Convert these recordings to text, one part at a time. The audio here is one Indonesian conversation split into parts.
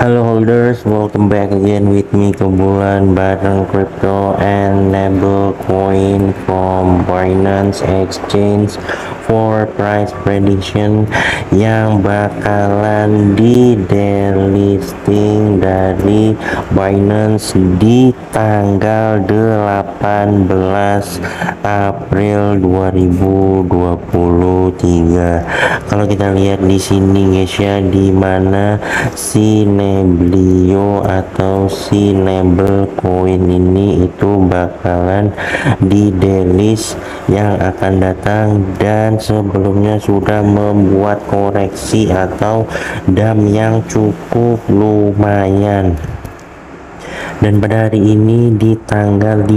Hello holders, welcome back again with me Kebulan bareng crypto and Nebel coin from Binance Exchange for price prediction yang bakalan di delisting dari Binance di tanggal 18 April 2023. Kalau kita lihat di sini guys ya di mana si Neblio atau si Nebel coin ini itu bakalan di delist yang akan datang dan sebelumnya sudah membuat koreksi atau dam yang cukup lumayan. Dan pada hari ini di tanggal 15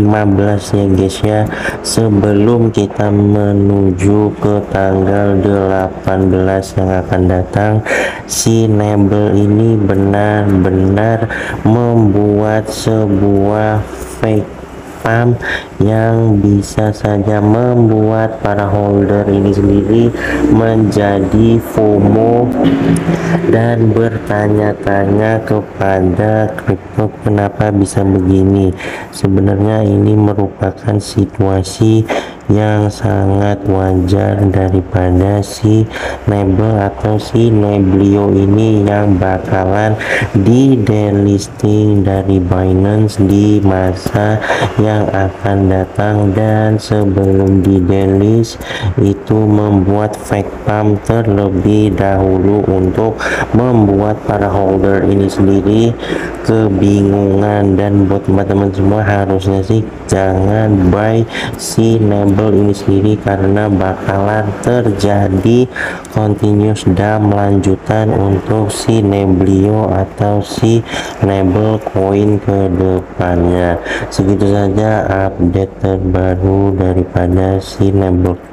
ya guys ya sebelum kita menuju ke tanggal 18 yang akan datang si Nebel ini benar-benar membuat sebuah fake paham yang bisa saja membuat para holder ini sendiri menjadi FOMO dan bertanya-tanya kepada kripto kenapa bisa begini? Sebenarnya ini merupakan situasi yang sangat wajar daripada si Nebel atau si Neblio ini yang bakalan di delisting dari Binance di masa yang akan datang dan sebelum di delist itu membuat fake pump terlebih dahulu untuk membuat para holder ini sendiri. Kebingungan dan buat teman-teman semua harusnya sih jangan buy si Nebel ini sendiri karena bakalan terjadi continuous dan lanjutan untuk si Neblio atau si Nebel coin ke depannya. Segitu saja update terbaru daripada si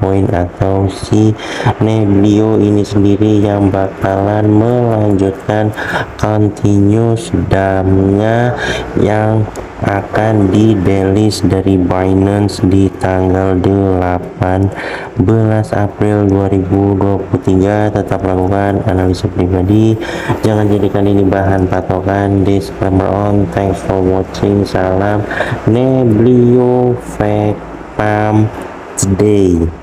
coin atau si Neblio ini sendiri yang bakalan melanjutkan continuous damnya yang akan di delist dari Binance di tanggal 18 April 2023 tetap lakukan analisa pribadi. Jangan jadikan ini bahan patokan. Disclaimer on. Thanks for watching. Salam Neblio Fake Pam Today